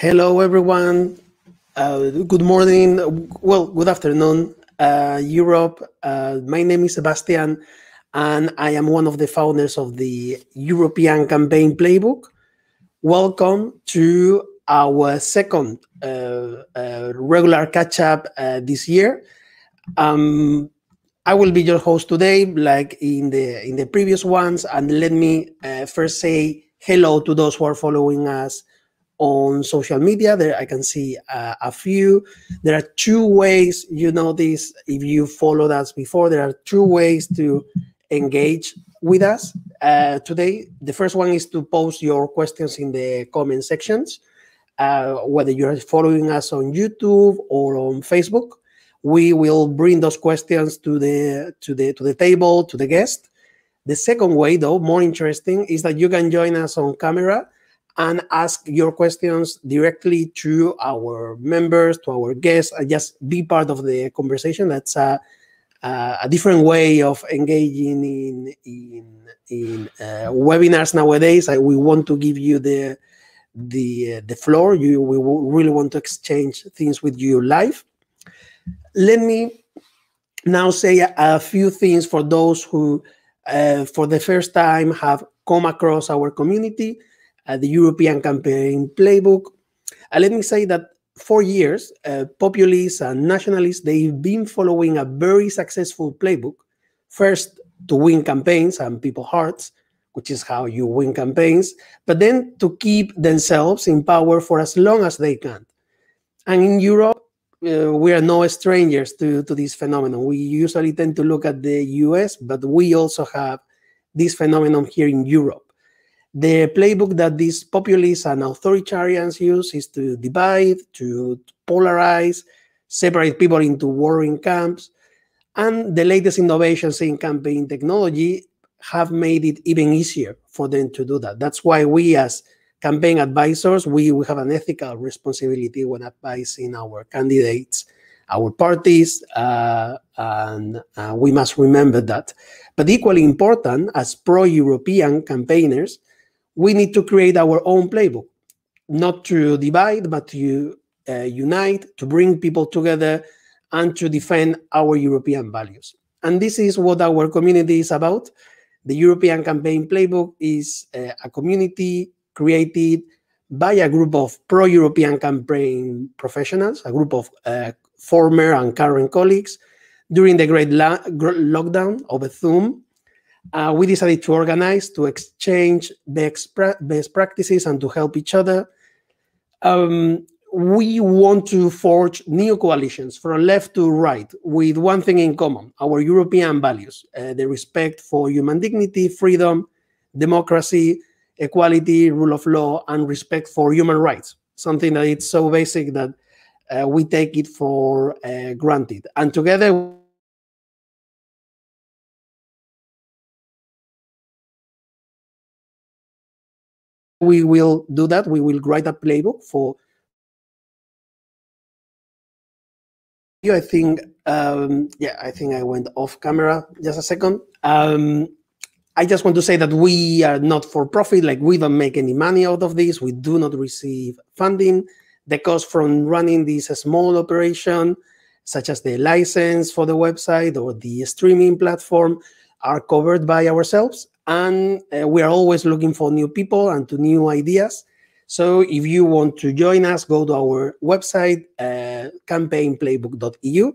Hello, everyone. Uh, good morning. Well, good afternoon, uh, Europe. Uh, my name is Sebastian, and I am one of the founders of the European Campaign Playbook. Welcome to our second uh, uh, regular catch up uh, this year. Um, I will be your host today, like in the in the previous ones, and let me first say hello to those who are following us on social media. There I can see uh, a few. There are two ways, you know this, if you followed us before, there are two ways to engage with us uh, today. The first one is to post your questions in the comment sections, uh, whether you're following us on YouTube or on Facebook. We will bring those questions to the to the to the table to the guest. The second way, though, more interesting, is that you can join us on camera and ask your questions directly to our members, to our guests, and just be part of the conversation. That's a, a different way of engaging in in, in uh, webinars nowadays. I, we want to give you the the uh, the floor. You we really want to exchange things with you live. Let me now say a, a few things for those who, uh, for the first time, have come across our community uh, the European Campaign Playbook. Uh, let me say that for years, uh, populists and nationalists, they've been following a very successful playbook. First, to win campaigns and people's hearts, which is how you win campaigns, but then to keep themselves in power for as long as they can. And in Europe, uh, we are no strangers to, to this phenomenon. We usually tend to look at the US, but we also have this phenomenon here in Europe. The playbook that these populists and authoritarians use is to divide, to polarize, separate people into warring camps. And the latest innovations in campaign technology have made it even easier for them to do that. That's why we, as campaign advisors, we, we have an ethical responsibility when advising our candidates, our parties, uh, and uh, we must remember that. But equally important, as pro European campaigners, we need to create our own playbook, not to divide, but to uh, unite, to bring people together, and to defend our European values. And this is what our community is about. The European Campaign Playbook is uh, a community created by a group of pro European campaign professionals, a group of uh, former and current colleagues during the great lockdown of Zoom uh, we decided to organize, to exchange best, best practices, and to help each other. Um, we want to forge new coalitions from left to right with one thing in common our European values uh, the respect for human dignity, freedom, democracy, equality, rule of law, and respect for human rights. Something that is so basic that uh, we take it for uh, granted. And together, we will do that. We will write a playbook for you. I think, um, yeah, I think I went off camera just a second. Um, I just want to say that we are not for profit, like we don't make any money out of this. We do not receive funding. The cost from running this small operation, such as the license for the website or the streaming platform, are covered by ourselves and uh, we are always looking for new people and to new ideas. So if you want to join us, go to our website, uh, campaignplaybook.eu,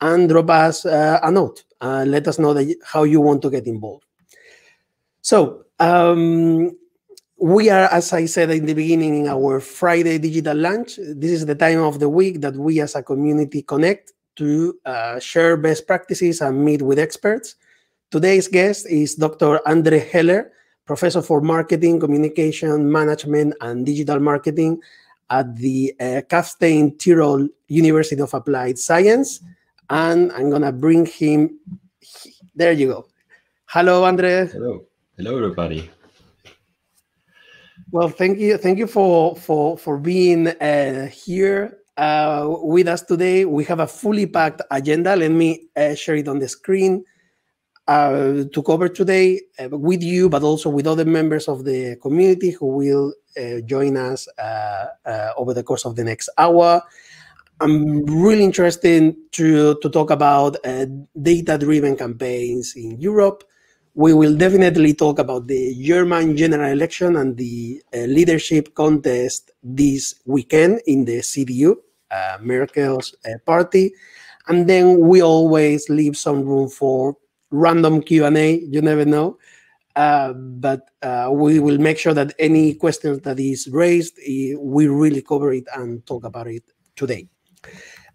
and drop us uh, a note. Uh, let us know that, how you want to get involved. So um, we are, as I said in the beginning, in our Friday digital lunch. This is the time of the week that we as a community connect to uh, share best practices and meet with experts. Today's guest is Dr. Andre Haller, professor for marketing, communication, management, and digital marketing at the uh, Kufstein Tirol University of Applied Science. And I'm going to bring him. There you go. Hello, Andre. Hello. Hello, everybody. Well, thank you. Thank you for, for, for being uh, here uh, with us today. We have a fully packed agenda. Let me uh, share it on the screen. Uh, to cover today uh, with you, but also with other members of the community who will uh, join us uh, uh, over the course of the next hour. I'm really interested to, to talk about uh, data-driven campaigns in Europe. We will definitely talk about the German general election and the leadership contest this weekend in the CDU, Merkel's party. And then we always leave some room for random Q&A, you never know. Uh, but uh, we will make sure that any questions that is raised, we really cover it and talk about it today.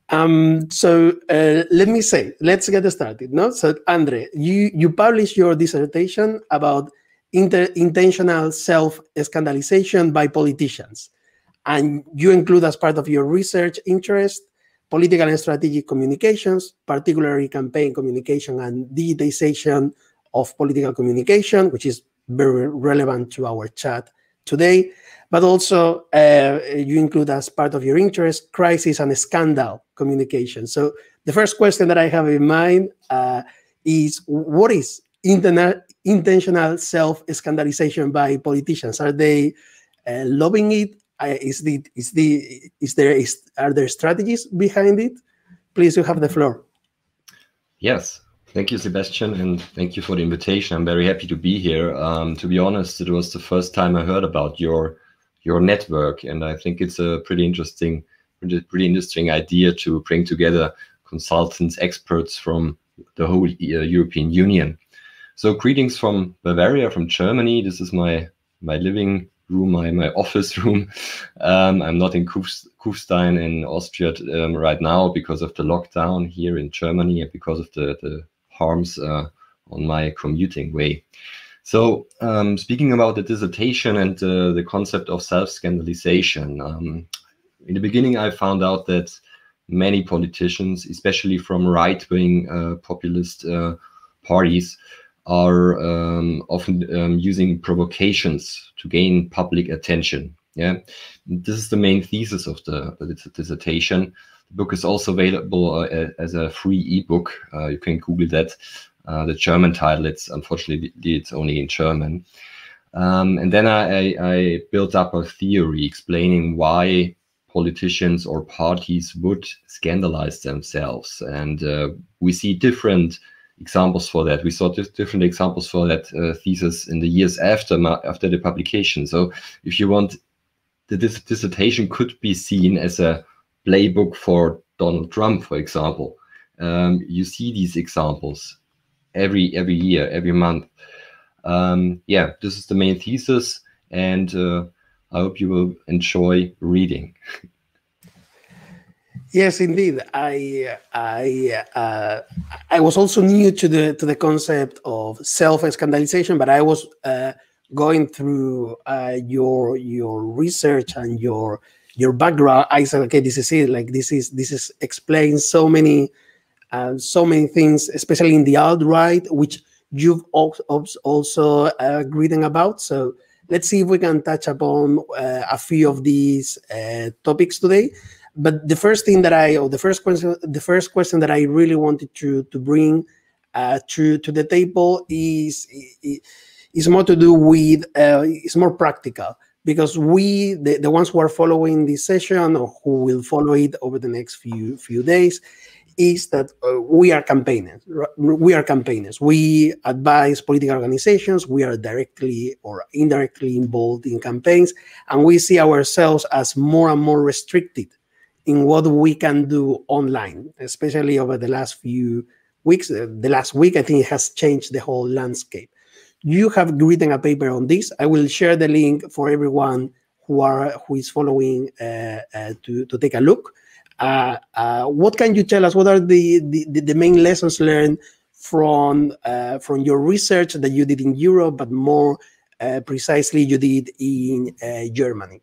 Um, so uh, let me say, let's get started. No, so Andre, you you published your dissertation about intentional self-scandalization by politicians, and you include as part of your research interest political and strategic communications, particularly campaign communication and digitization of political communication, which is very relevant to our chat today. But also, uh, you include as part of your interest crisis and scandal communication. So, the first question that I have in mind uh, is what is intentional self scandalization by politicians? Are they uh, loving it? Is the is the is there is are there strategies behind it? Please, you have the floor. Yes, thank you, Sebastian, and thank you for the invitation. I'm very happy to be here. Um, to be honest, it was the first time I heard about your your network, and I think it's a pretty interesting, pretty interesting idea to bring together consultants, experts from the whole uh, European Union. So, greetings from Bavaria, from Germany. This is my my living room, my, my office room. Um, I'm not in Kufstein in Austria um, right now because of the lockdown here in Germany and because of the, the harms uh, on my commuting way. So, um, speaking about the dissertation and uh, the concept of self scandalization, um, in the beginning, I found out that many politicians, especially from right wing uh, populist uh, parties, are um, often um, using provocations to gain public attention. Yeah, this is the main thesis of the, the dissertation. The book is also available uh, as a free ebook. Uh, you can Google that. Uh, the German title, it's unfortunately it's only in German. Um, and then I, I, built up a theory explaining why politicians or parties would scandalize themselves. And uh, we see different examples for that. We saw different examples for that uh, thesis in the years after after the publication. So if you want, the dis dissertation could be seen as a playbook for Donald Trump, for example. Um, you see these examples every every year, every month. Um, yeah, this is the main thesis, and uh, I hope you will enjoy reading. Yes, indeed. I I uh, I was also new to the to the concept of self scandalization, but I was uh, going through uh, your your research and your your background. I said, okay, this is it. Like this is this is explains so many uh, so many things, especially in the alt right, which you've also uh, written about. So let's see if we can touch upon uh, a few of these topics today but the first thing that I, or the first question, the first question that I really wanted to to bring uh, to to the table is is more to do with uh, it's more practical. Because we the, the ones who are following this session or who will follow it over the next few few days is that uh, we are campaigners we are campaigners. We advise political organizations. We are directly or indirectly involved in campaigns. And we see ourselves as more and more restricted in what we can do online, especially over the last few weeks. Uh, the last week, I think it has changed the whole landscape. You have written a paper on this. I will share the link for everyone who are who is following uh, uh, to, to take a look. Uh, uh what can you tell us? What are the, the, the main lessons learned from uh, from your research that you did in Europe, but more precisely you did in Germany?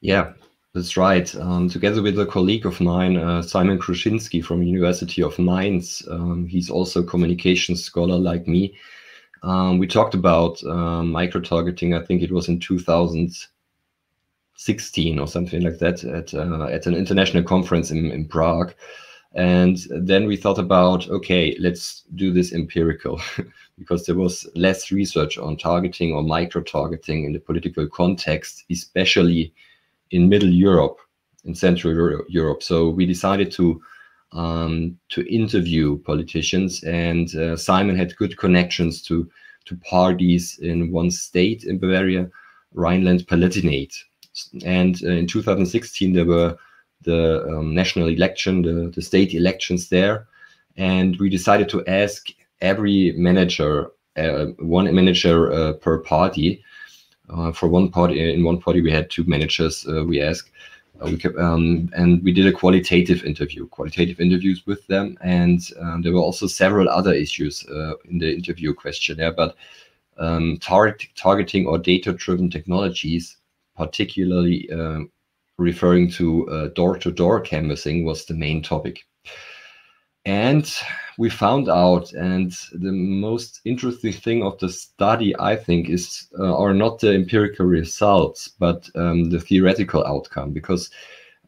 Yeah, that's right. Um, together with a colleague of mine, uh, Simon Kruschinski from University of Mainz, um, he's also a communications scholar like me. Um, we talked about uh, micro-targeting. I think it was in 2016 or something like that at uh, at an international conference in, in Prague. And then we thought about, okay, let's do this empirical because there was less research on targeting or micro targeting in the political context, especially in Middle Europe, in Central Europe. So we decided to um, to interview politicians, and uh, Simon had good connections to to parties in one state in Bavaria, Rhineland-Palatinate. And uh, in 2016, there were the um, national election, the, the state elections there. And we decided to ask every manager, uh, one manager uh, per party. Uh, for one party, in one party, we had two managers. Uh, we asked, uh, we kept, um, and we did a qualitative interview, qualitative interviews with them, and um, there were also several other issues uh, in the interview questionnaire. But um, tar targeting or data-driven technologies, particularly referring to door-to-door -door canvassing, was the main topic. And we found out, and the most interesting thing of the study, I think, is uh, are not the empirical results, but um, the theoretical outcome, because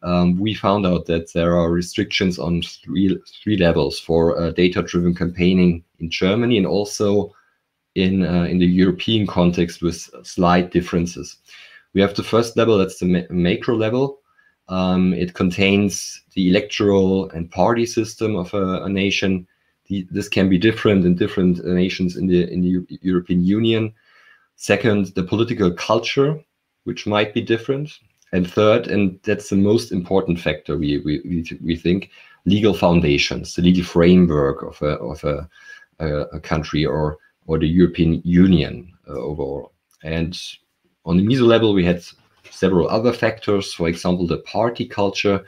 um, we found out that there are restrictions on three three levels for uh, data-driven campaigning in Germany and also in uh, in the European context with slight differences. We have the first level, that's the ma macro level, um, it contains the electoral and party system of a, a nation. The, this can be different in different nations in the in the U European Union. Second, the political culture, which might be different. And third, and that's the most important factor we we, we, think, legal foundations, the legal framework of a of a, a country or or the European Union uh, overall. And on the meso level, we had several other factors. For example, the party culture.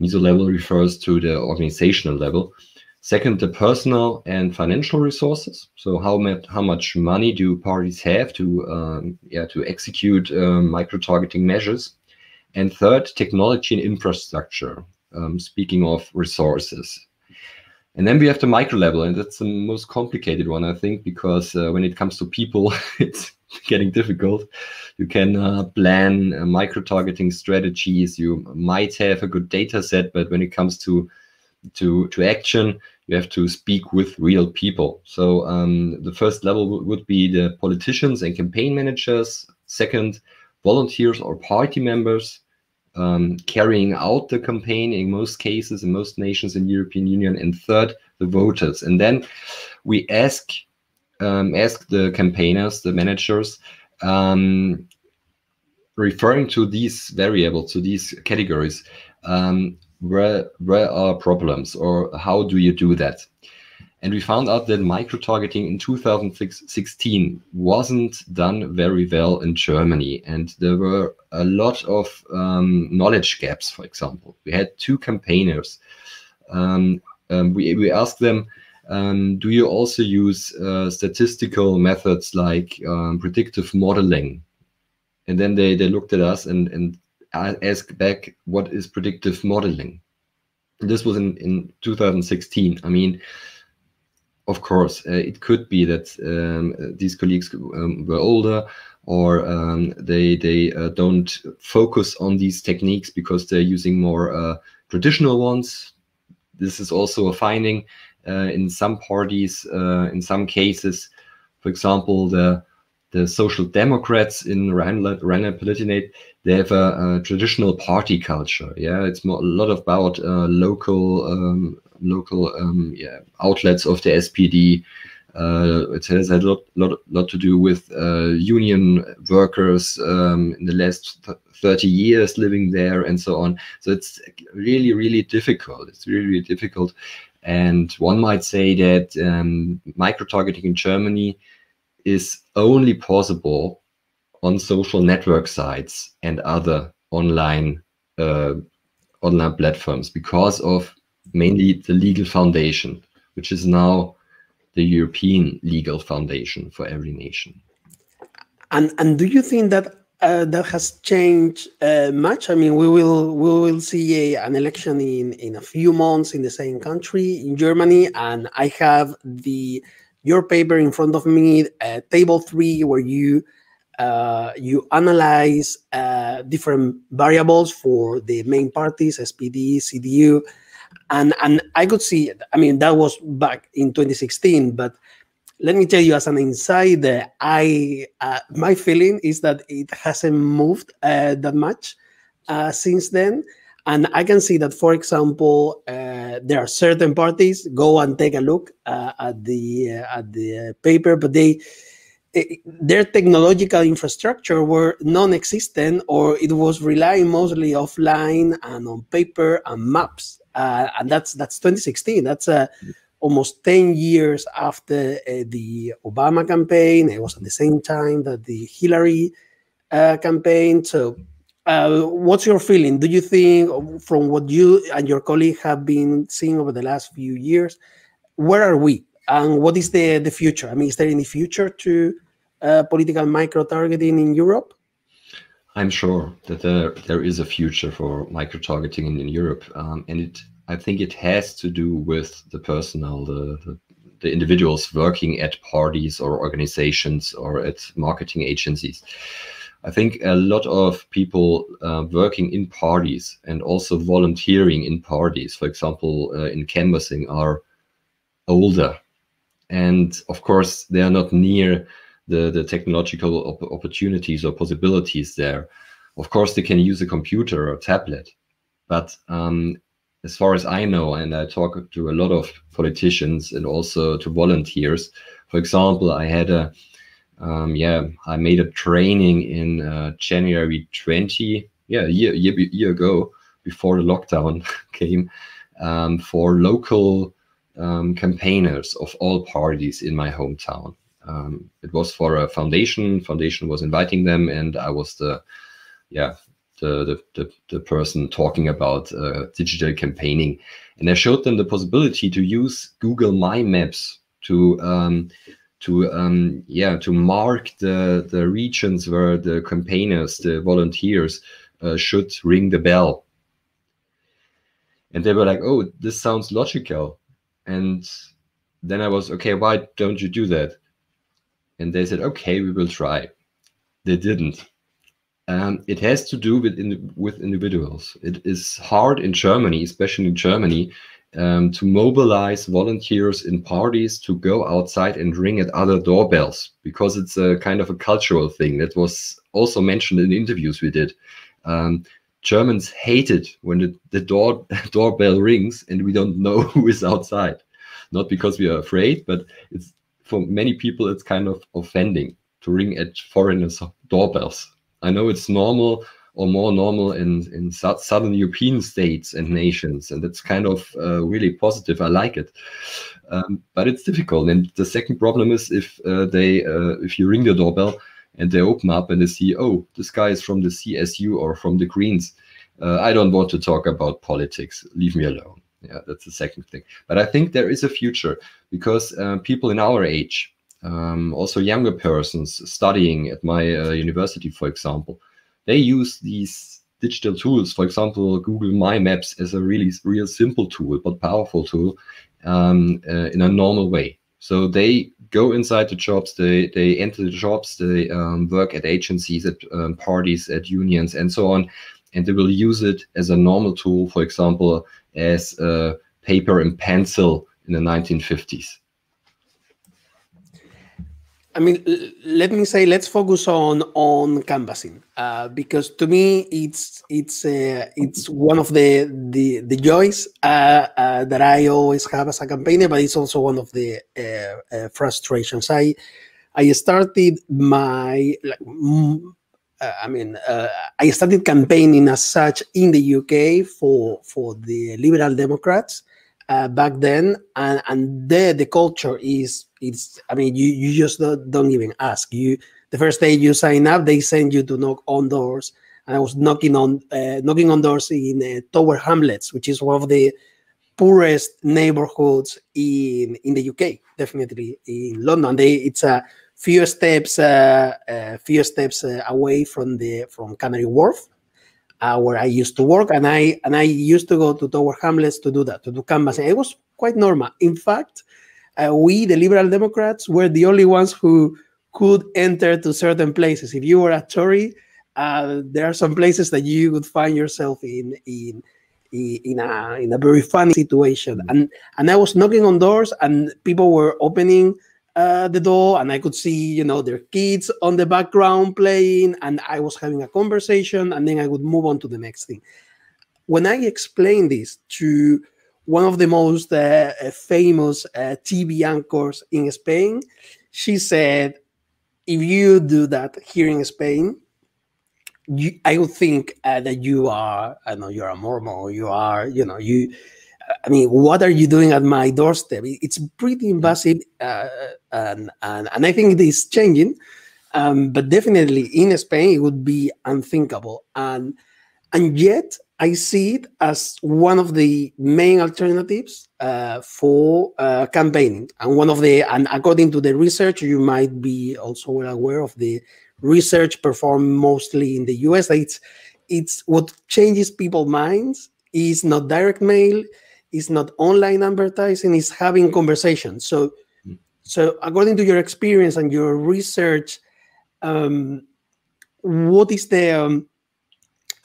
Meso level refers to the organizational level. Second, the personal and financial resources. So how much how much money do parties have to um, yeah to execute um, micro targeting measures? And third, technology and infrastructure. Um, speaking of resources, and then we have the micro level, and that's the most complicated one, I think, because uh, when it comes to people, it's getting difficult. You can uh, plan uh, micro targeting strategies. You might have a good data set, but when it comes to to to action, you have to speak with real people. So um, the first level would be the politicians and campaign managers. Second, volunteers or party members um, carrying out the campaign in most cases in most nations in European Union. And third, the voters. And then we ask um, ask the campaigners, the managers, um, referring to these variables, to these categories, um, where where are problems or how do you do that? And we found out that micro targeting in 2016 wasn't done very well in Germany. And there were a lot of um, knowledge gaps, for example. We had two campaigners. Um, um, we, we asked them, um, do you also use uh, statistical methods like um, predictive modeling? And then they, they looked at us and, and asked back, what is predictive modeling? And this was in, in 2016. I mean, of course, uh, it could be that um, these colleagues um, were older or um, they, they uh, don't focus on these techniques because they're using more uh, traditional ones. This is also a finding in some parties, uh, in some cases. For example, the the Social Democrats in Rhineland-Palatinate, they have a, a, traditional party culture. Yeah, it's more, a lot about uh, local um, local um, yeah, outlets of the SPD. Uh, it has a lot, lot, lot to do with uh, union workers um, in the last 30 years living there and so on. So it's really, really difficult. It's really, really difficult and one might say that um, micro-targeting in Germany is only possible on social network sites and other online uh, online platforms because of mainly the legal foundation, which is now the European legal foundation for every nation. And and do you think that uh, that has changed uh, much. I mean, we will we will see a, an election in in a few months in the same country in Germany, and I have the your paper in front of me, uh, table three, where you uh, you analyze uh, different variables for the main parties, SPD, CDU, and and I could see. I mean, that was back in 2016, but let me tell you, as an insider, I uh, my feeling is that it hasn't moved uh, that much uh, since then. And I can see that, for example, uh, there are certain parties go and take a look uh, at the uh, at the paper, but they it, their technological infrastructure were non-existent, or it was relying mostly offline and on paper and maps. And that's that's 2016. That's uh, almost 10 years after uh, the Obama campaign. It was at the same time that the Hillary campaign. So uh, what's your feeling? Do you think, from what you and your colleague have been seeing over the last few years, where are we, and what is the the future? I mean, is there any future to uh, political micro targeting in Europe? I'm sure that there there is a future for micro targeting in, in Europe, um, and it I think it has to do with the personnel, the, the the individuals working at parties or organizations or at marketing agencies. I think a lot of people uh, working in parties and also volunteering in parties, for example, uh, in canvassing, are older. And of course, they are not near the, the technological op opportunities or possibilities there. Of course, they can use a computer or tablet. But um, as far as I know, and I talk to a lot of politicians and also to volunteers, for example, I had a um, yeah, I made a training in uh, January 20, yeah, a year, year, year ago, before the lockdown came, um, for local um, campaigners of all parties in my hometown. Um, it was for a foundation. Foundation was inviting them, and I was the, yeah, the the the, person talking about uh, digital campaigning, and I showed them the possibility to use Google My Maps to um, to um, yeah to mark the the regions where the campaigners, the volunteers, uh, should ring the bell. And they were like, "Oh, this sounds logical," and then I was okay. Why don't you do that? And they said, "Okay, we will try." They didn't. Um, it has to do with in, with individuals. It is hard in Germany, especially in Germany, um, to mobilize volunteers in parties to go outside and ring at other doorbells because it's a kind of a cultural thing that was also mentioned in interviews we did. Um, Germans hate it when the, the door doorbell rings and we don't know who is outside. Not because we are afraid, but it's for many people it's kind of offending to ring at foreigners' doorbells. I know it's normal or more normal in in southern European states and nations, and it's kind of uh, really positive. I like it, um, but it's difficult. And the second problem is if uh, they uh, if you ring the doorbell and they open up and they see, oh, this guy is from the CSU or from the Greens. Uh, I don't want to talk about politics. Leave me alone. Yeah, that's the second thing. But I think there is a future because uh, people in our age, um, also younger persons studying at my uh, university, for example, they use these digital tools. For example, Google My Maps is a really real simple tool but powerful tool um, uh, in a normal way. So they go inside the jobs, they they enter the jobs, they um, work at agencies, at um, parties, at unions, and so on, and they will use it as a normal tool. For example, as a paper and pencil in the 1950s. I mean, let me say, let's focus on on canvassing uh, because to me, it's it's uh, it's one of the the the joys uh, uh that I always have as a campaigner, but it's also one of the uh, uh, frustrations. I I started my like. I mean, I started campaigning as such in the UK for for the Liberal Democrats back then, and and there the culture is it's i mean you you just don't, don't even ask. You the first day you sign up they send you to knock on doors. And i was knocking on uh, knocking on doors in uh, tower hamlets which is one of the poorest neighborhoods in in the uk definitely in london. They it's a few steps uh, uh few steps uh, away from the from canary wharf uh, where i used to work. And i and i used to go to tower hamlets to do that to do canvassing. It was quite normal. In fact uh, we, the Liberal Democrats, were the only ones who could enter to certain places. If you were a Tory, uh, there are some places that you would find yourself in in in a in a very funny situation. And and I was knocking on doors, and people were opening uh, the door, and I could see you know their kids on the background playing, and I was having a conversation, and then I would move on to the next thing. When I explained this to one of the most uh, famous uh, TV anchors in Spain, she said, "If you do that here in Spain, you, I would think uh, that you are, I know, you're a Mormon, you are, you know, you, I mean, what are you doing at my doorstep? It's pretty invasive, uh, and, and, and I think it is changing, um, but definitely in Spain it would be unthinkable, and and yet I see it as one of the main alternatives uh, for uh, campaigning, and one of the, and according to the research, you might be also aware of the research performed mostly in the US. It's it's what changes people's minds is not direct mail, is not online advertising, is having conversations. So hmm. so according to your experience and your research, um, what is the um,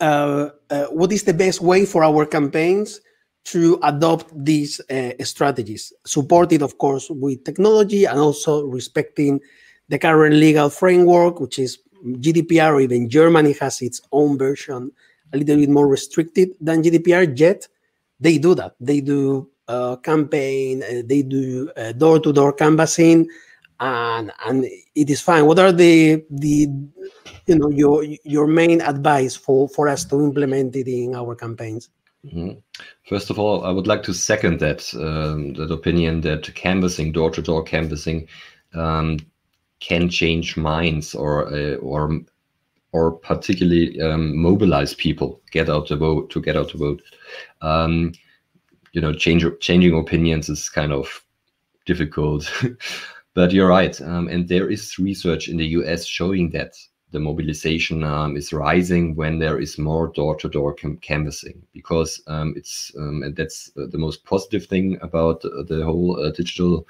uh, uh, what is the best way for our campaigns to adopt these uh, strategies, supported, of course, with technology and also respecting the current legal framework, which is GDPR, even Germany has its own version, a little bit more restricted than GDPR, yet they do that. They do uh, campaign, uh, they do door to door canvassing, and and it is fine. What are the the you know your your main advice for for us to implement it in our campaigns? Mm-hmm. First of all, I would like to second that um, that opinion that canvassing, door to door canvassing, um, can change minds or uh, or or particularly um, mobilize people get out the vote to get out the vote um, you know change changing opinions is kind of difficult but you're right um, and there is research in the us showing that the mobilization um, is rising when there is more door-to-door -door canvassing because um, it's um, and that's the most positive thing about the whole uh, digital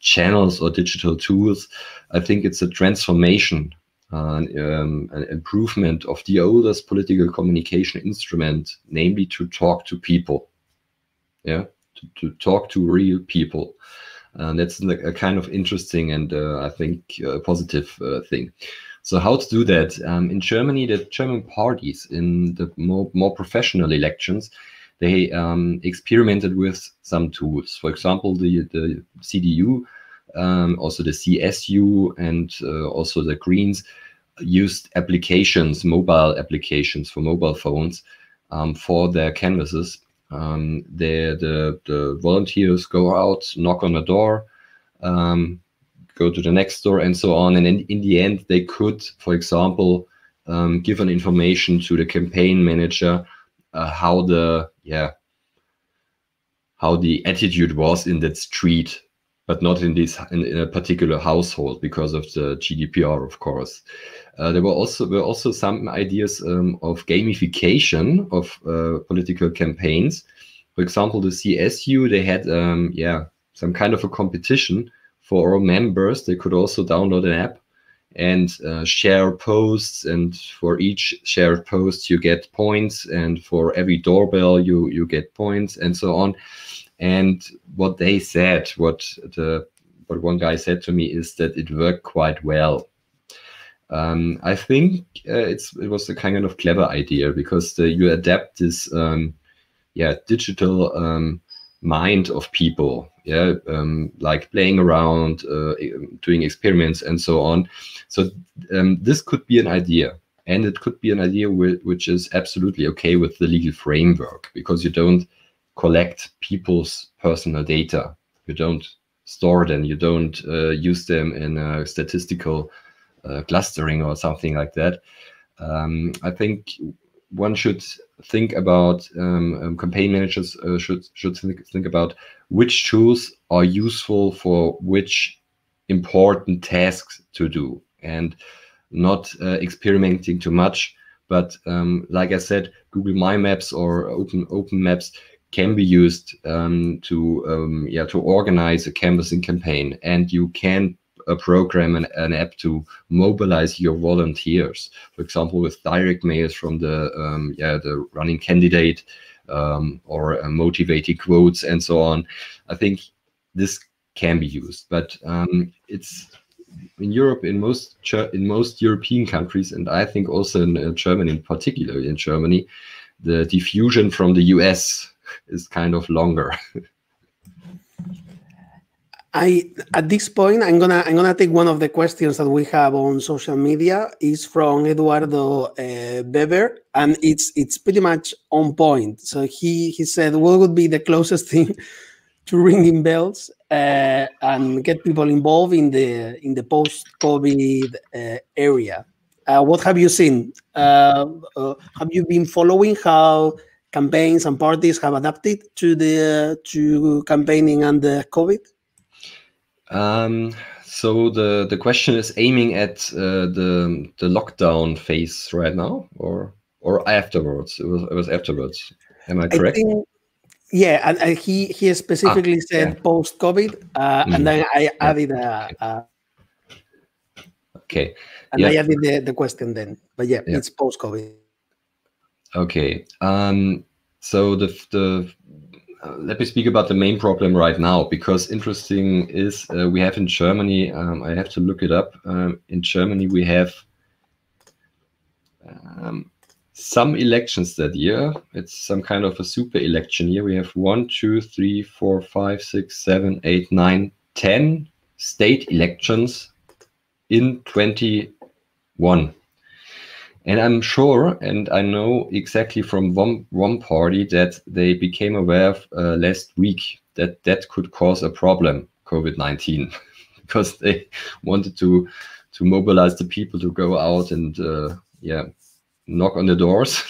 channels or digital tools, I think it's a transformation, uh, um, an improvement of the oldest political communication instrument, namely to talk to people. Yeah, to, to talk to real people. And that's a kind of interesting and uh, I think a positive uh, thing. So how to do that? Um, in Germany, the German parties in the more, more professional elections, they um, experimented with some tools. For example, the, the CDU, um, also the CSU, and uh, also the Greens used applications, mobile applications for mobile phones um, for their canvases. Um, the, the, the volunteers go out, knock on the door, um, go to the next door, and so on. And in, in the end, they could, for example, um, give an information to the campaign manager uh, how the yeah how the attitude was in that street but not in this in, in, a particular household because of the GDPR, of course. Uh, there were also were also some ideas um, of gamification of uh, political campaigns. For example, the CSU they had um, yeah some kind of a competition for members. They could also download an app and uh, share posts. And for each shared post you get points. And for every doorbell you you get points and so on. And what they said what the what one guy said to me is that it worked quite well. Um, I think uh, it's it was a kind of clever idea because the, you adapt this um, yeah digital um, mind of people yeah um, like playing around uh, doing experiments and so on. So um, this could be an idea. And it could be an idea which is absolutely okay with the legal framework because you don't collect people's personal data. You don't store them. You don't uh, use them in a statistical uh, clustering or something like that. Um, i think one should think about um, um, campaign managers uh, should should think, think about which tools are useful for which important tasks to do and not uh, experimenting too much but um, like i said google my maps or open open maps can be used um, to um, yeah to organize a canvassing campaign and you can a program and an app to mobilize your volunteers. For example, with direct mails from the um, yeah the running candidate um, or uh, motivating quotes and so on. I think this can be used, but um, it's in Europe, in most in most European countries, and I think also in uh, Germany, in particular in Germany, the diffusion from the US is kind of longer. I at this point I'm gonna I'm gonna take one of the questions that we have on social media is from Eduardo uh, Weber and it's it's pretty much on point. So he he said what would be the closest thing to ringing bells uh, and get people involved in the in the post COVID uh, area. Uh, what have you seen? Uh, uh, have you been following how campaigns and parties have adapted to the to campaigning the COVID? Um, so the the question is aiming at uh, the the lockdown phase right now, or or afterwards. It was it was afterwards. Am I correct? I think, yeah, and, and, he he specifically ah, said yeah. post COVID, uh, mm. and then I added a. a okay. And yeah. I added the, the question then, but yeah, yeah. it's post COVID. Okay. Um. So the the let me speak about the main problem right now because interesting is uh, we have in Germany, um, I have to look it up. Um, in Germany, we have um, some elections that year. It's some kind of a super election year. We have one, two, three, four, five, six, seven, eight, nine, ten state elections in 21. And I'm sure, and I know exactly from one, one party that they became aware of, uh, last week that that could cause a problem, COVID-19, because they wanted to to mobilize the people to go out and uh, yeah knock on the doors.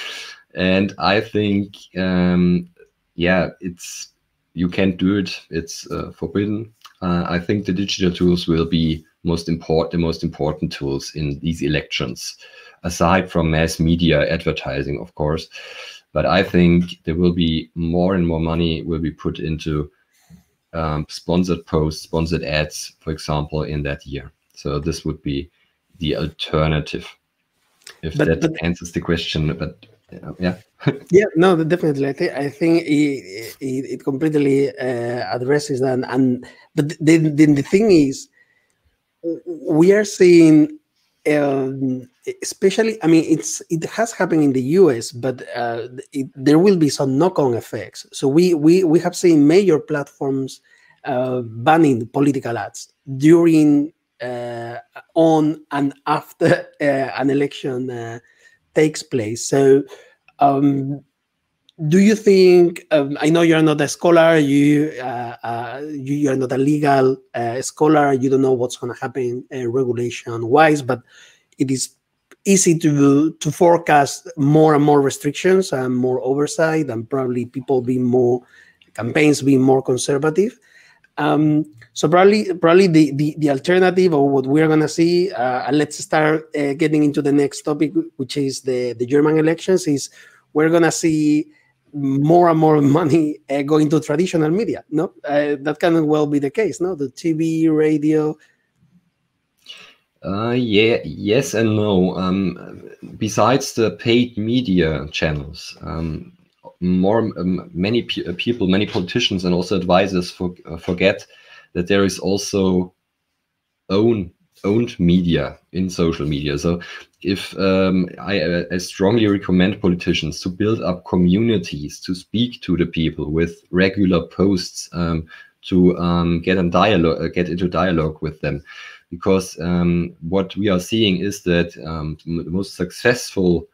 and I think um, yeah, it's you can't do it. It's uh, forbidden. Uh, I think the digital tools will be most important, the most important tools in these elections aside from mass media advertising, of course. But I think there will be more and more money will be put into um, sponsored posts, sponsored ads, for example, in that year. So this would be the alternative, if but, that but, answers the question. But uh, yeah. yeah, no, definitely. I think I think it, it, it completely uh, addresses that. And but then the, the thing is, we are seeing um, especially i mean it's it has happened in the us but uh, it, there will be some knock-on effects. So we we we have seen major platforms uh, banning political ads during uh, on and after uh, an election uh, takes place. So um, do you think um, i know you're not a scholar you uh, you are not a legal scholar you don't know what's going to happen regulation wise but it is easy to to forecast more and more restrictions and more oversight and probably people being more campaigns being more conservative um, so probably probably the, the, the alternative or what we're going to see uh, and let's start uh, getting into the next topic which is the the german elections is we're going to see more and more money uh, going to traditional media. No, uh, that can well be the case. No, the TV, radio. Uh, yeah, yes and no. Um, besides the paid media channels, um, more um, many pe uh, people, many politicians, and also advisors for, uh, forget that there is also own owned media in social media. So if um, I, I, strongly recommend politicians to build up communities to speak to the people with regular posts um, to um, get in dialogue, uh, get into dialogue with them, because um, what we are seeing is that um, the most successful,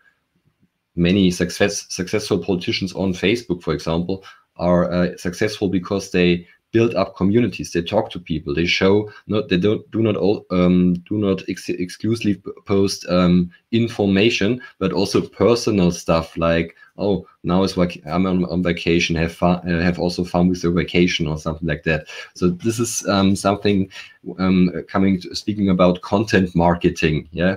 many success successful politicians on Facebook, for example, are uh, successful because they build up communities. They talk to people. They show not they don't do not all um, do not ex exclusively post um, information but also personal stuff like oh now it's like i'm on, on vacation have fun uh, have also fun with the vacation or something like that. So this is um, something um, coming to, speaking about content marketing yeah?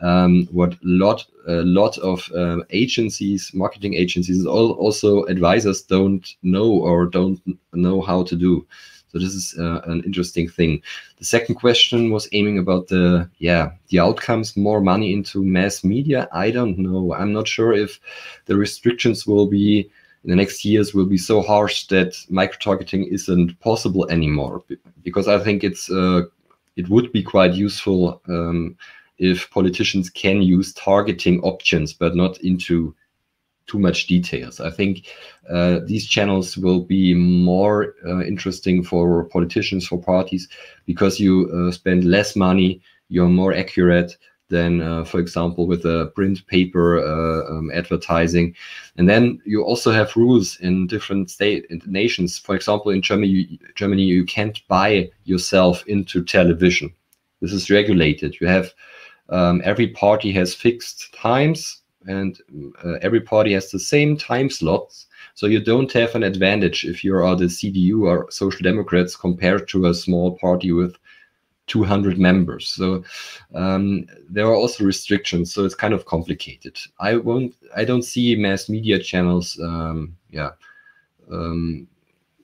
Um, what lot a lot of uh, agencies marketing agencies all, also advisors don't know or don't know how to do So this is uh, an interesting thing. The second question was aiming about the yeah the outcomes, more money into mass media. I don't know. I'm not sure if the restrictions will be in the next years will be so harsh that micro targeting isn't possible anymore. Because I think it's uh, it would be quite useful um, if politicians can use targeting options, but not into too much details. I think uh, these channels will be more uh, interesting for politicians, for parties, because you uh, spend less money, you're more accurate than, uh, for example, with a print paper uh, um, advertising. And then you also have rules in different state in nations. For example, in Germany, Germany, you can't buy yourself into television. This is regulated. You have um, every party has fixed times and uh, every party has the same time slots. So you don't have an advantage if you are the CDU or Social Democrats compared to a small party with 200 members. So um, there are also restrictions. So it's kind of complicated. I won't. I don't see mass media channels. Um, yeah. Um,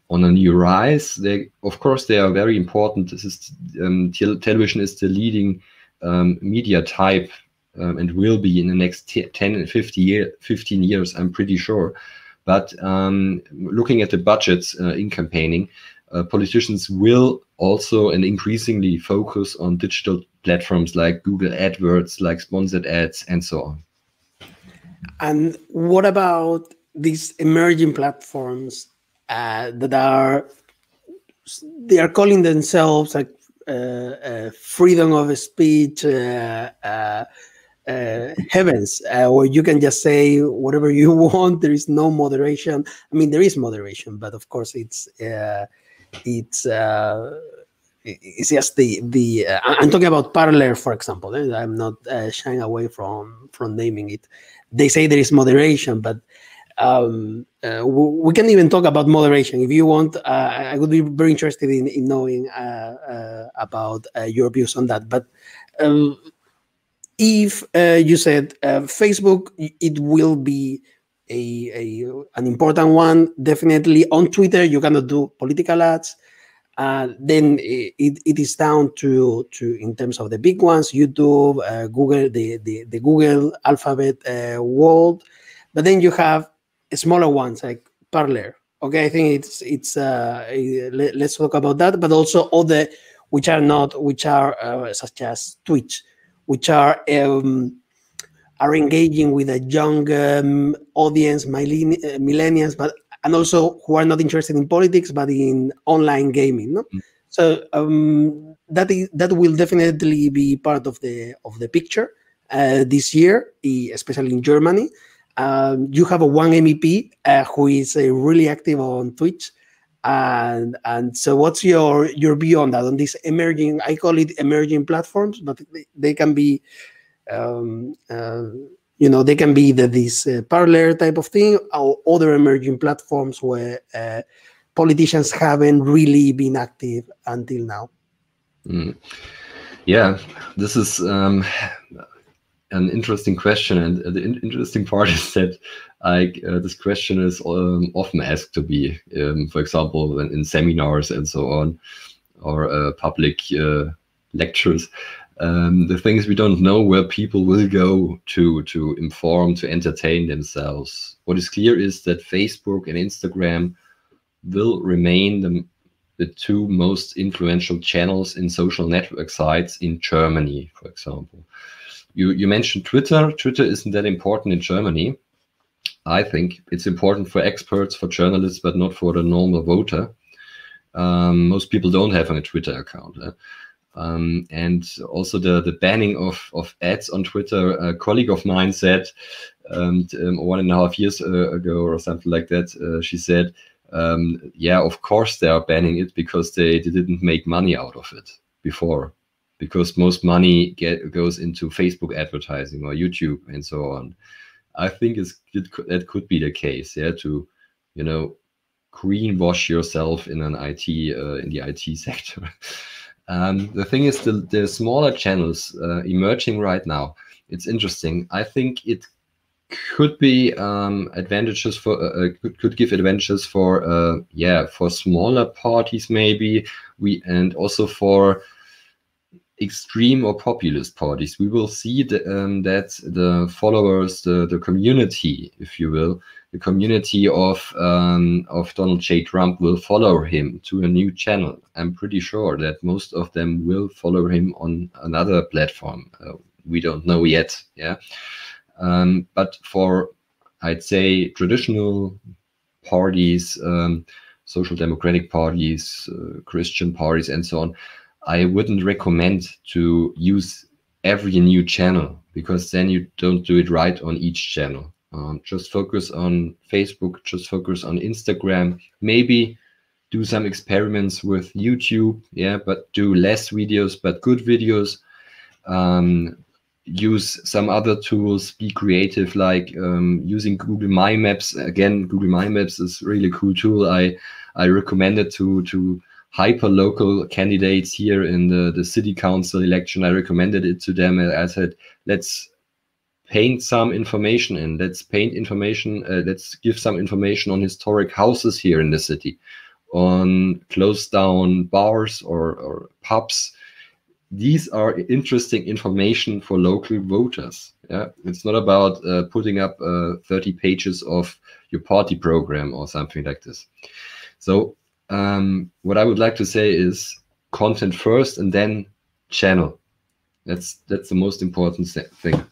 on a new rise, they of course they are very important. This is um, television is the leading um, media type um, and will be in the next 10 and 50 year, 15 years, I'm pretty sure. But um, looking at the budgets uh, in campaigning, uh, politicians will also and increasingly focus on digital platforms like Google AdWords, like sponsored ads, and so on. And what about these emerging platforms uh, that are they are calling themselves like uh, uh, freedom of speech, uh, uh, heavens uh, where you can just say whatever you want there is no moderation. I mean there is moderation but of course it's uh, it's uh, it's just the the uh, i'm talking about Parler for example eh? i'm not uh, shying away from from naming it. They say there is moderation but um, we can even talk about moderation. If you want i would be very interested in, in knowing about your views on that. But um, if uh, you said uh, Facebook, it will be a, a, an important one. Definitely on Twitter, you cannot do political ads. Uh, then it, it is down to to in terms of the big ones, YouTube, uh, Google, the, the the Google Alphabet uh, world. But then you have smaller ones like Parler. Okay, I think it's it's uh, let, us talk about that. But also other which are not which are such as Twitch which are um, are engaging with a young um, audience, millennials, but and also who are not interested in politics but in online gaming. No? Mm. So um, that is that will definitely be part of the of the picture uh, this year, especially in Germany. Um, you have a one MEP uh, who is uh, really active on Twitch, and and so what's your your view on that on these emerging i call it emerging platforms but they, can be um, uh, you know they can be the, this uh, Parler type of thing or other emerging platforms where uh, politicians haven't really been active until now mm. yeah this is um, an interesting question and the in interesting part is that like uh, this question is um, often asked to be, um, for example, in, in, seminars and so on, or uh, public uh, lectures. Um, the thing is, we don't know where people will go to to inform, to entertain themselves. What is clear is that Facebook and Instagram will remain the, the two most influential channels in social network sites in Germany, for example. You, you mentioned Twitter. Twitter isn't that important in Germany I think it's important for experts, for journalists, but not for the normal voter. Um, most people don't have a Twitter account. Uh, um, and also the, the banning of, of ads on Twitter. A colleague of mine said um, um one and a half years uh, ago or something like that, uh, she said, um, yeah, of course they are banning it because they, they didn't make money out of it before because most money get, goes into Facebook advertising or YouTube and so on. I think it's, it could, that could be the case. Yeah, to you know greenwash yourself in an IT uh, in the IT sector. um, the thing is, the the smaller channels uh, emerging right now. It's interesting. I think it could be um, advantages for uh, uh, could, could give advantages for uh, yeah for smaller parties maybe we and also for extreme or populist parties. We will see the, um, that the followers the, the community if you will the community of um, of Donald J. Trump will follow him to a new channel. I'm pretty sure that most of them will follow him on another platform. Uh, we don't know yet yeah. Um, but for, I'd say, traditional parties, um, social democratic parties, uh, Christian parties, and so on, I wouldn't recommend to use every new channel because then you don't do it right on each channel. Um, just focus on Facebook, just focus on Instagram, maybe do some experiments with YouTube, yeah, but do less videos, but good videos. Um, use some other tools, be creative, like um, using Google My Maps. Again, Google My Maps is really cool tool. I I recommend it to to hyper local candidates here in the the city council election. I recommended it to them. I said, let's paint some information in. Let's paint information. Uh, let's give some information on historic houses here in the city, on closed down bars or, or pubs these are interesting information for local voters. Yeah, it's not about uh, putting up uh, 30 pages of your party program or something like this. So um, what I would like to say is content first and then channel. That's that's the most important thing.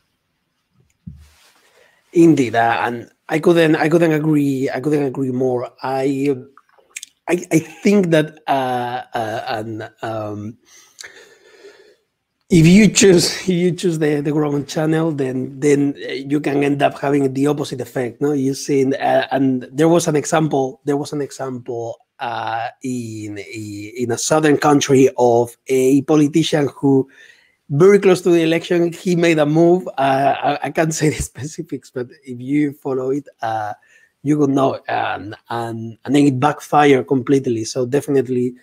Indeed, uh, and I couldn't I couldn't agree I couldn't agree more. I I, I think that uh, uh, and um, if you choose if you choose the, the wrong channel then then you can end up having the opposite effect no you see uh, and there was an example there was an example uh, in in a southern country of a politician who very close to the election he made a move uh, I, I, can't say the specifics but if you follow it uh, you will know and, and and then it backfired completely. So definitely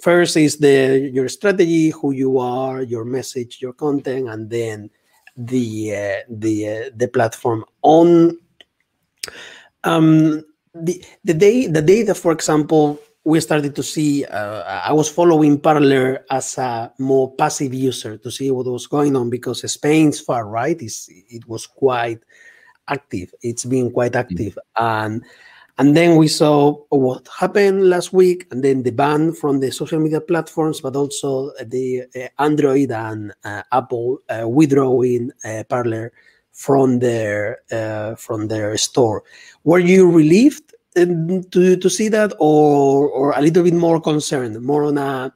first is the your strategy, who you are, your message, your content, and then the uh, the uh, the platform. On um the the day the day that for example we started to see uh, i was following parler as a more passive user to see what was going on because spain's far right is it was quite active it's been quite active mm -hmm. and and then we saw what happened last week, and then the ban from the social media platforms, but also the uh, Android and uh, Apple uh, withdrawing uh, Parler from their uh, from their store. Were you relieved um, to to see that, or or a little bit more concerned, more on a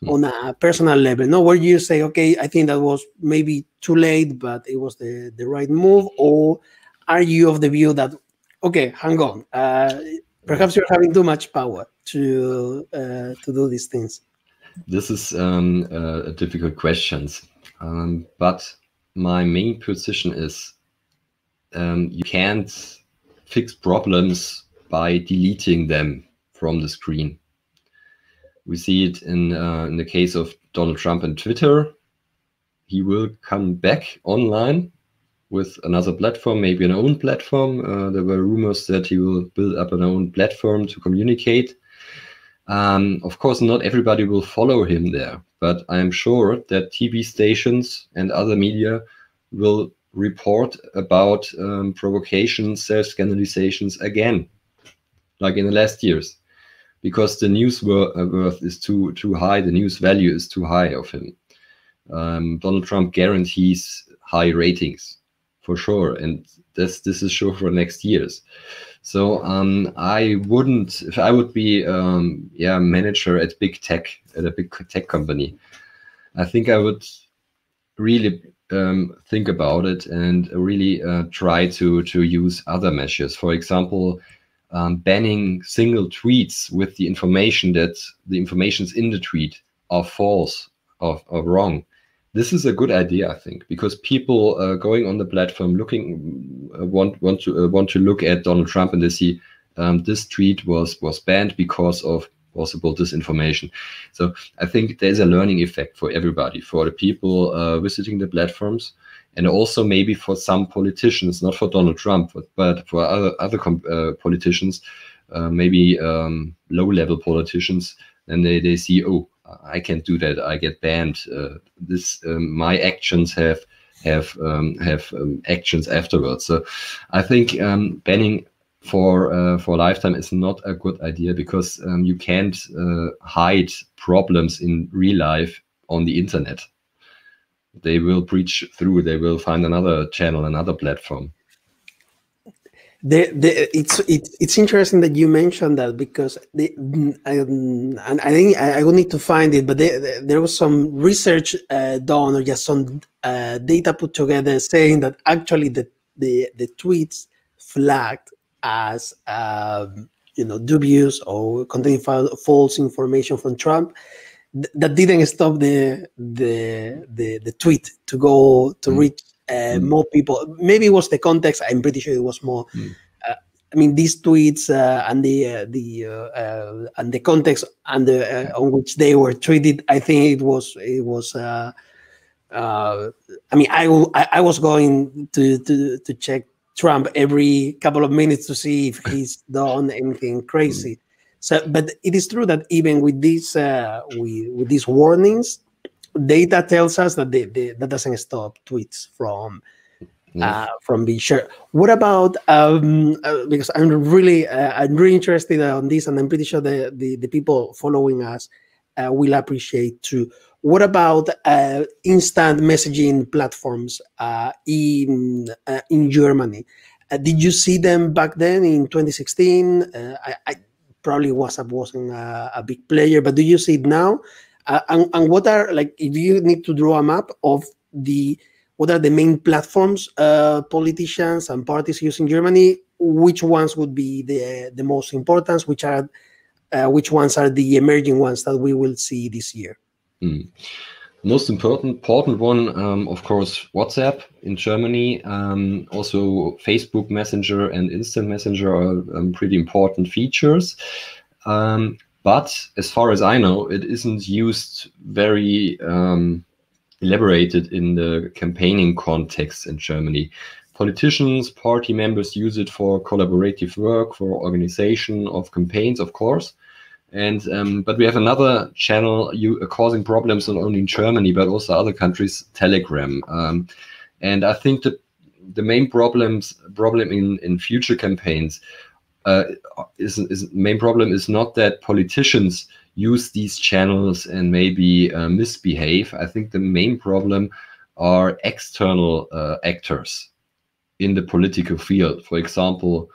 hmm. on a personal level? No, where you say, okay, I think that was maybe too late, but it was the the right move, or are you of the view that okay, hang on. Uh, perhaps you're having too much power to uh, to do these things. This is um, uh, a difficult questions, um, but my main position is um, you can't fix problems by deleting them from the screen. We see it in uh, in the case of Donald Trump and Twitter. He will come back online with another platform, maybe an own platform. Uh, there were rumors that he will build up an own platform to communicate. Um, of course, not everybody will follow him there, but I'm sure that TV stations and other media will report about um, provocations, self-scandalizations again, like in the last years, because the news uh, worth is too too high, the news value is too high of him. Um, Donald Trump guarantees high ratings for sure, and this this is sure for next years. So um, I wouldn't if I would be um, yeah manager at big tech at a big tech company. I think I would really um, think about it and really uh, try to to use other measures. For example, um, banning single tweets with the information that the informations in the tweet are false or, or wrong this is a good idea, I think, because people uh, going on the platform looking uh, want want to uh, want to look at Donald Trump and they see um, this tweet was was banned because of possible disinformation. So I think there's a learning effect for everybody, for the people uh, visiting the platforms, and also maybe for some politicians, not for Donald Trump, but, but for other other uh, politicians, uh, maybe um, low-level politicians, and they they see, oh, I can't do that, I get banned. Uh, this um, my actions have have um, have um, actions afterwards. So I think um, banning for uh, for lifetime is not a good idea because um, you can't uh, hide problems in real life on the internet they will breach through they will find another channel another platform the, the, it's it's it's interesting that you mentioned that because the, um, and I think I, I will need to find it, but they, there was some research uh, done or just some uh, data put together saying that actually the the, the tweets flagged as um, you know dubious or containing false information from Trump that didn't stop the the the, the tweet to go to mm. reach uh, mm. more people. Maybe it was the context. I'm pretty sure it was more. Mm. Uh, I mean, these tweets uh, and the uh, the uh, uh, and the context and the on which they were treated. I think it was it was. Uh uh I mean, I, I, I was going to, to to check Trump every couple of minutes to see if he's done anything crazy. So, but it is true that even with these uh, we, with these warnings, data tells us that they, they, that doesn't stop tweets from uh, from being shared. What about um, uh, because I'm really uh, I'm really interested on this, and I'm pretty sure the the, the people following us uh, will appreciate too. What about uh, instant messaging platforms uh, in in Germany? did you see them back then in 2016? I, I probably WhatsApp wasn't a, a big player, but do you see it now? Uh, and, and what are like if you need to draw a map of the what are the main platforms uh, politicians and parties use in Germany? Which ones would be the the most important? Which are uh, which ones are the emerging ones that we will see this year? Mm most important important one um, of course whatsapp in germany um, also facebook messenger and instant messenger are um, pretty important features um, but as far as i know it isn't used very um, elaborated in the campaigning context in germany politicians party members use it for collaborative work for organization of campaigns of course and um, but we have another channel you, uh, causing problems not only in Germany but also other countries, Telegram. Um, and I think that the main problems problem in in future campaigns uh, is is main problem is not that politicians use these channels and maybe uh, misbehave. I think the main problem are external uh, actors in the political field. For example,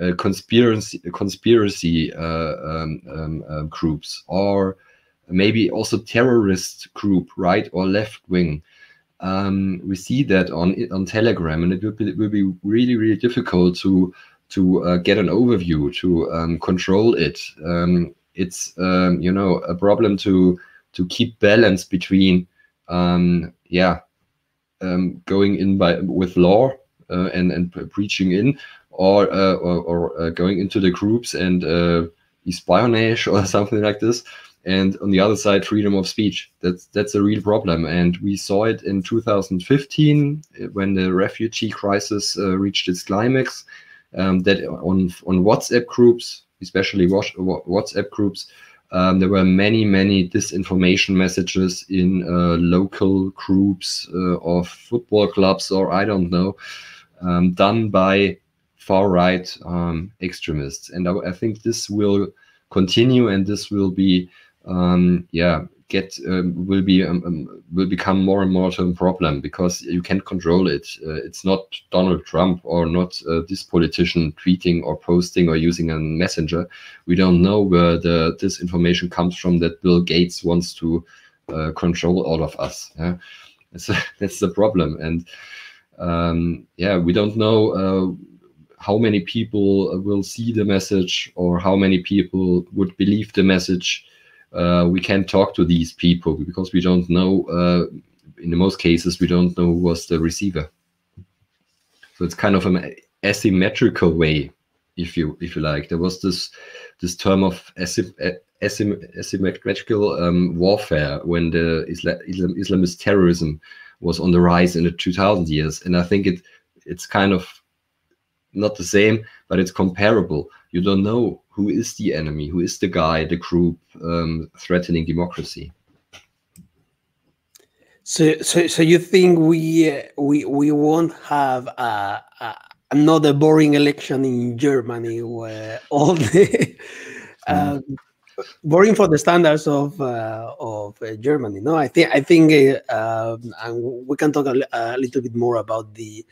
uh, conspiracy conspiracy uh, um, um, uh, groups or maybe also terrorist group, right or left wing. Um, we see that on on Telegram, and it will be, it will be really really difficult to to uh, get an overview to um, control it. Um, it's um, you know a problem to to keep balance between yeah going in by with law uh, and and preaching in or uh, or, or uh, going into the groups and uh, espionage or something like this. And on the other side freedom of speech. That's that's a real problem. And we saw it in 2015 when the refugee crisis uh, reached its climax um, that on on whatsapp groups especially whatsapp groups um, there were many many disinformation messages in uh, local groups uh, of football clubs or i don't know um, done by far right um, extremists. And I, I, think this will continue, and this will be, um, yeah, get um, will be um, um, will become more and more a problem because you can't control it. Uh, it's not Donald Trump or not uh, this politician tweeting or posting or using a messenger. We don't know where the this information comes from that Bill Gates wants to uh, control all of us. Yeah? That's, the problem, and um, yeah, we don't know uh, how many people will see the message or how many people would believe the message. Uh, we can't talk to these people because we don't know. Uh, in most cases, we don't know who was the receiver. So it's kind of an asymmetrical way, if you if you like. There was this this term of asymmetrical um, warfare when the Islam, Islam, Islamist terrorism was on the rise in the 2000 years. And I think it it's kind of not the same, but it's comparable. You don't know who is the enemy, who is the guy, the group um, threatening democracy. So, so, so you think we uh, we we won't have a, a, another boring election in Germany where all the um, boring for the standards of uh, of uh, Germany. No, I think I think, uh, um, and we can talk a, a, little bit more about the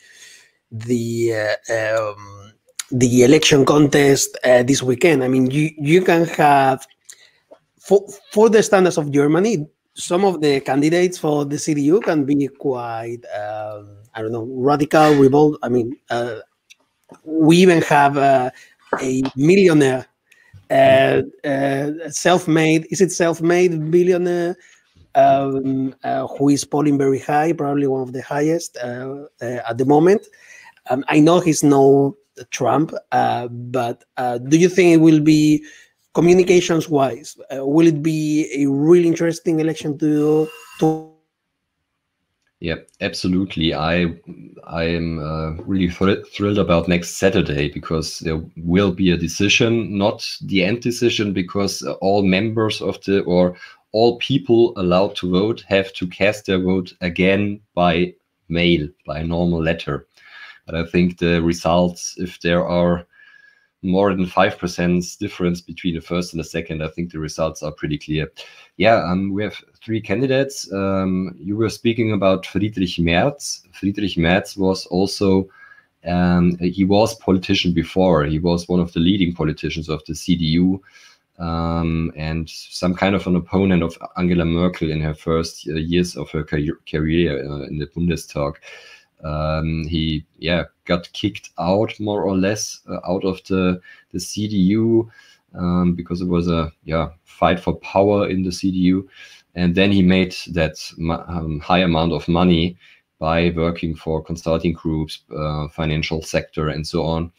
the uh, um, the election contest uh, this weekend. I mean, you you can have for for the standards of Germany. Some of the candidates for the CDU can be quite, um, I don't know, radical, revolt. I mean, uh, we even have a millionaire uh, uh, self-made is it self-made billionaire um, uh, who is polling very high probably one of the highest uh, uh, at the moment um, i know he's no trump uh, but do you think it will be communications wise will it be a really interesting election to to yeah, absolutely. I I am uh, really thr thrilled about next Saturday because there will be a decision, not the end decision, because all members of the or all people allowed to vote have to cast their vote again by mail, by normal letter. But I think the results, if there are more than 5% difference between the first and the second, I think the results are pretty clear. Yeah, um, we have three candidates. Um, you were speaking about Friedrich Merz. Friedrich Merz was also, um, he was politician before. He was one of the leading politicians of the CDU um, and some kind of an opponent of Angela Merkel in her first uh, years of her career uh, in the Bundestag. Um, he yeah got kicked out more or less uh, out of the the CDU um, because it was a yeah fight for power in the CDU, and then he made that um, high amount of money by working for consulting groups, uh, financial sector, and so on.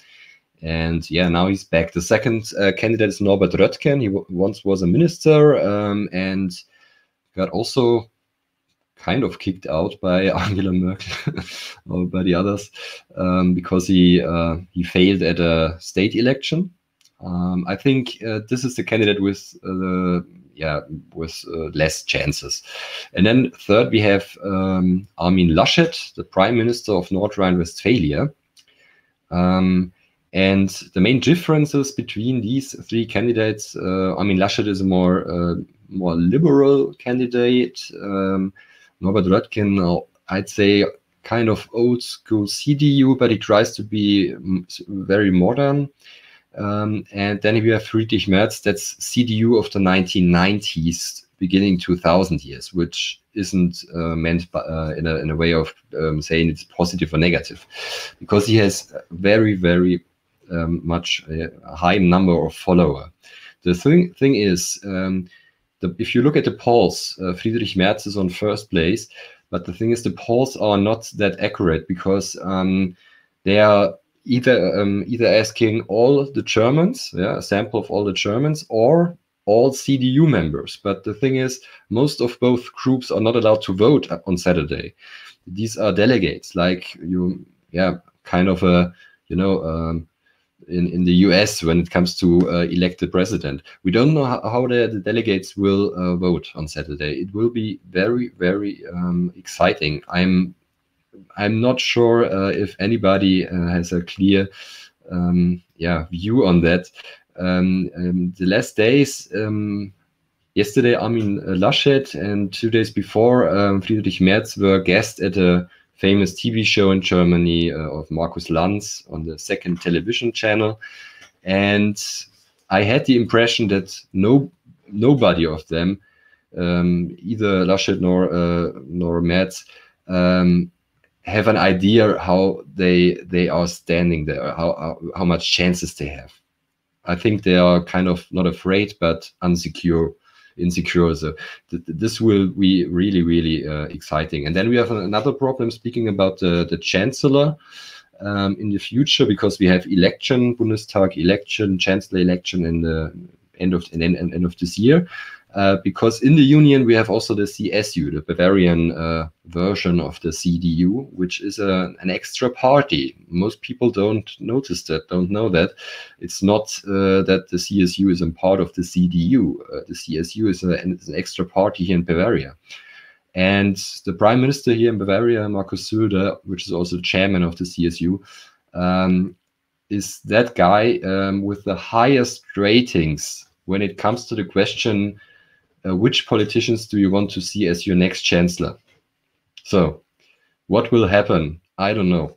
And yeah, now he's back. The second uh, candidate is Norbert Röttgen. He once was a minister um, and got also kind of kicked out by Angela Merkel or by the others um, because he uh, he failed at a state election. Um, I think uh, this is the candidate with uh, the yeah with uh, less chances. And then third we have um, Armin Laschet, the Prime Minister of North Rhine-Westphalia. Um, and the main differences between these three candidates, uh, mean Laschet is a more uh, more liberal candidate. Um, Norbert Röttgen, uh, I'd say kind of old school CDU, but he tries to be very modern. Um, and then we have Friedrich Merz, that's CDU of the 1990s, beginning 2000 years, which isn't uh, meant by, uh, in, a, in a way of um, saying it's positive or negative, because he has very, very um, much a high number of follower. The thing, thing is, um, the, if you look at the polls, uh, Friedrich Merz is on first place. But the thing is, the polls are not that accurate because um, they are either um, either asking all the Germans, yeah, a sample of all the Germans, or all CDU members. But the thing is, most of both groups are not allowed to vote on Saturday. These are delegates, like you, yeah, kind of a, you know, um, in, in the US when it comes to uh, elected president. We don't know how, how the, the, delegates will uh, vote on Saturday. It will be very, very um, exciting. I'm I'm not sure uh, if anybody uh, has a clear um, yeah view on that. Um, um the last days, um, yesterday, Armin Laschet and two days before, um, Friedrich Merz were guests at a famous TV show in Germany uh, of Markus Lanz on the second television channel. And I had the impression that no nobody of them, um, either Laschet nor uh, nor Merz, um, have an idea how they they are standing there, how, how how much chances they have. I think they are kind of not afraid but unsecure insecure. So th this will be really, really uh, exciting. And then we have another problem speaking about the, the chancellor um, in the future because we have election, Bundestag election, chancellor election in the end of end of this year. Uh, because in the union we have also the CSU, the Bavarian uh, version of the CDU, which is a, an extra party. Most people don't notice that, don't know that. It's not uh, that the CSU is a part of the CDU. Uh, the CSU is, a, an extra party here in Bavaria. And the prime minister here in Bavaria, Markus Söder, which is also chairman of the CSU, um, is that guy um, with the highest ratings when it comes to the question uh, which politicians do you want to see as your next chancellor? So, what will happen? I don't know.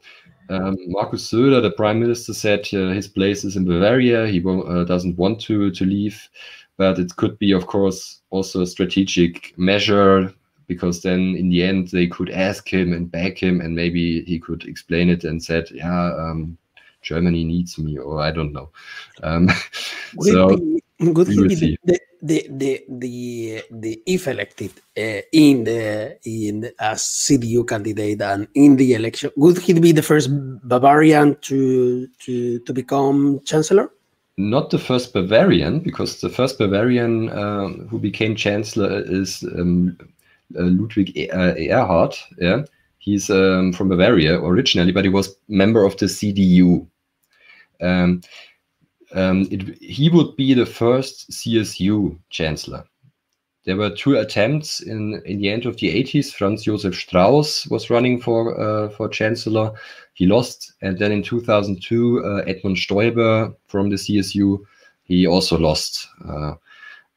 Um, Markus Söder, the prime minister, said uh, his place is in Bavaria. He uh, doesn't want to to leave, but it could be, of course, also a strategic measure because then in the end they could ask him and beg him, and maybe he could explain it and said, "Yeah, um, Germany needs me," or I don't know. Um, so good thing the, the, the, the, the, if elected uh, in the in as CDU candidate and in the election, would he be the first Bavarian to to to become chancellor? Not the first Bavarian, because the first Bavarian um, who became chancellor is um, uh, Ludwig uh, Erhard. Yeah, he's um, from Bavaria originally, but he was member of the CDU. Um, um, it, he would be the first CSU chancellor. There were two attempts in, in the end of the 80s. Franz Josef Strauss was running for uh, for chancellor. He lost, and then in 2002, uh, Edmund Stoiber from the CSU, he also lost. Uh,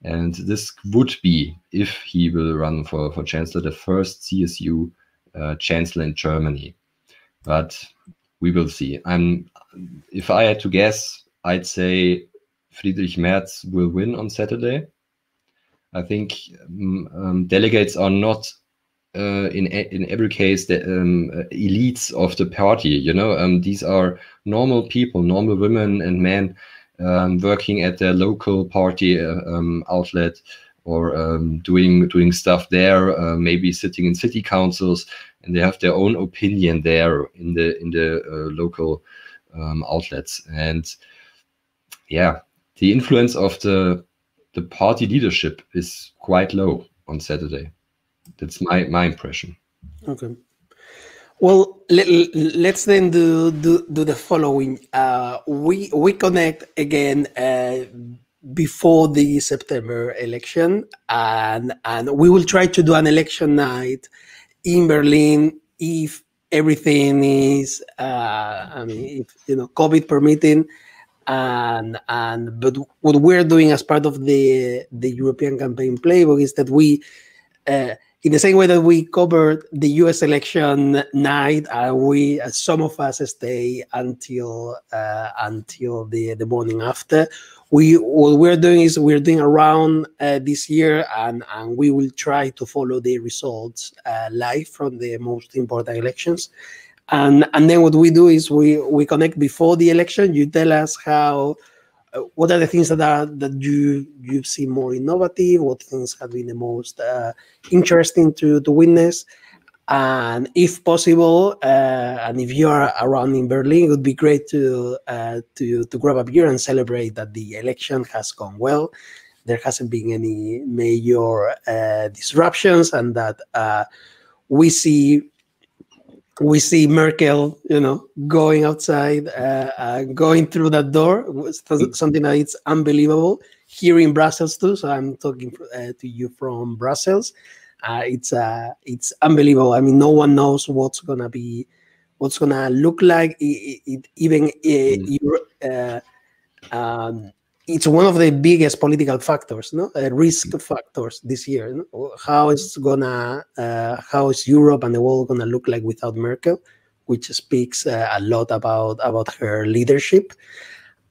and this would be, if he will run for, for chancellor, the first CSU uh, chancellor in Germany. But we will see. I'm, if I had to guess, I'd say Friedrich Merz will win on Saturday. I think um, um, delegates are not uh, in in every case the um, elites of the party. You know, um, these are normal people, normal women and men um, working at their local party uh, um, outlet or doing doing stuff there. Uh, maybe sitting in city councils, and they have their own opinion there in the in the uh, local outlets and yeah, the influence of the the party leadership is quite low on Saturday. That's my my impression. Okay. Well, let, us then do, do, do the following. Uh, we we connect again uh, before the September election, and and we will try to do an election night in Berlin if everything is, uh, I mean, if you know, COVID permitting and and but what we're doing as part of the the European campaign playbook is that we uh, in the same way that we covered the US election night, uh, we uh, some of us stay until uh, until the, the morning after. We what we're doing is we're doing around uh, this year, and and we will try to follow the results uh, live from the most important elections and and then what we do is we we connect before the election. You tell us how uh, what are the things that are that you you see more innovative what things have been the most uh, interesting to to witness. And if possible uh, and if you are around in berlin it would be great to uh, to to grab a beer and celebrate that the election has gone well. There hasn't been any major uh, disruptions and that we see we see Merkel, you know, going outside, uh, uh, going through that door, something that it's unbelievable. Here in Brussels too, so I'm talking uh, to you from Brussels. Uh, it's uh, it's unbelievable. I mean, no one knows what's gonna be, what's gonna look like. It, it, even mm. uh, um, it's one of the biggest political factors, no, uh, risk mm. factors this year. No? How is gonna, uh, how is Europe and the world gonna look like without Merkel, which speaks uh, a lot about about her leadership,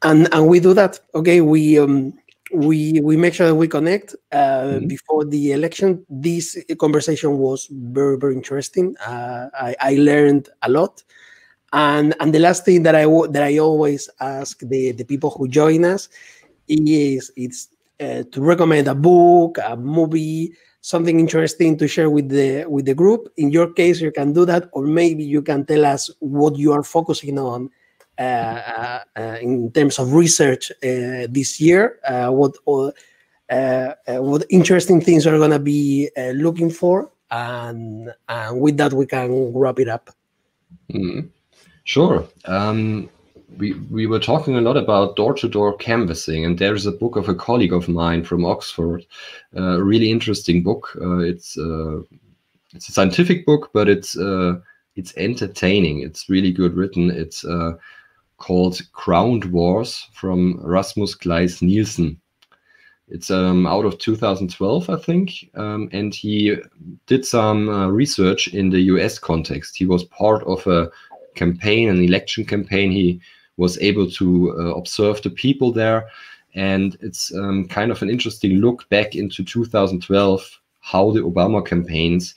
and and we do that. Okay, we um, we we make sure that we connect uh, mm-hmm. before the election. This conversation was very very interesting. Uh, I, I learned a lot. And, and the last thing that I that I always ask the, the people who join us is it's uh, to recommend a book, a movie, something interesting to share with the with the group. In your case, you can do that, or maybe you can tell us what you are focusing on uh, uh, in terms of research uh, this year. Uh, what uh, uh, what interesting things are going to be uh, looking for. And, and with that, we can wrap it up. Mm. Sure. Um, we, we were talking a lot about door-to-door canvassing, and there's a book of a colleague of mine from Oxford, a really interesting book. Uh, it's uh, it's a scientific book, but it's uh, it's entertaining. It's really good written. It's uh, called Ground Wars from Rasmus Kleis Nielsen. It's um, out of 2012, I think, um, and he did some uh, research in the US context. He was part of a campaign, an election campaign. He was able to uh, observe the people there, and it's um, kind of an interesting look back into 2012, how the Obama campaigns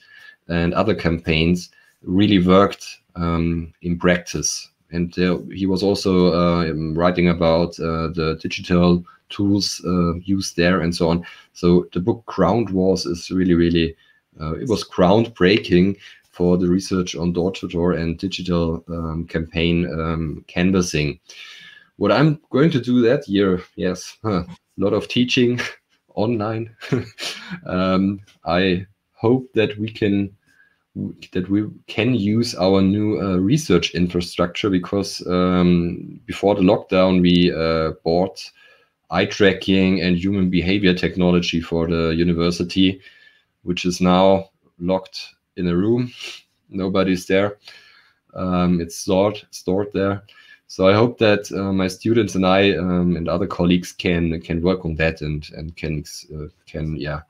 and other campaigns really worked um, in practice. And uh, he was also uh, writing about uh, the digital tools uh, used there and so on. So the book Ground Wars is really, really, uh, it was groundbreaking for the research on door-to-door and digital um, campaign um, canvassing. What I'm going to do that year, yes, a lot of teaching online. um, I hope that we can that we can use our new uh, research infrastructure because um, before the lockdown we uh, bought eye tracking and human behavior technology for the university, which is now locked in a room. Nobody's there. Um, it's stored stored there. So I hope that uh, my students and I um, and other colleagues can can work on that and and can uh, can yeah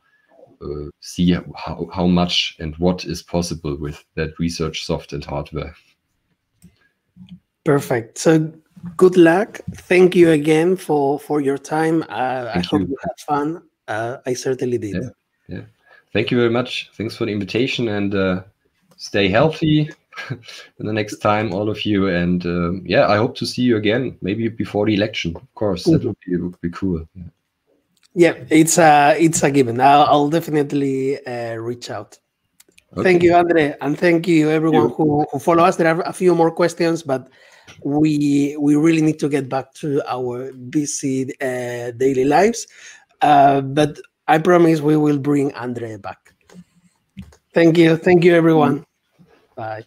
uh, see how, how much and what is possible with that research soft and hardware. Perfect. So good luck. Thank you again for for your time. Uh, I hope you, had fun. Uh, I certainly did. Yeah, yeah. Thank you very much. Thanks for the invitation and uh, stay healthy in the next time, all of you. And um, yeah, I hope to see you again, maybe before the election. Of course, that would be, would be cool. Yeah. Yeah, it's a it's a given. I'll, I'll definitely uh, reach out. Okay. Thank you, Andre, and thank you everyone thank you. Who, who follow us. There are a few more questions, but we we really need to get back to our busy uh, daily lives. Uh, but I promise we will bring Andre back. Thank you, thank you, everyone. Bye.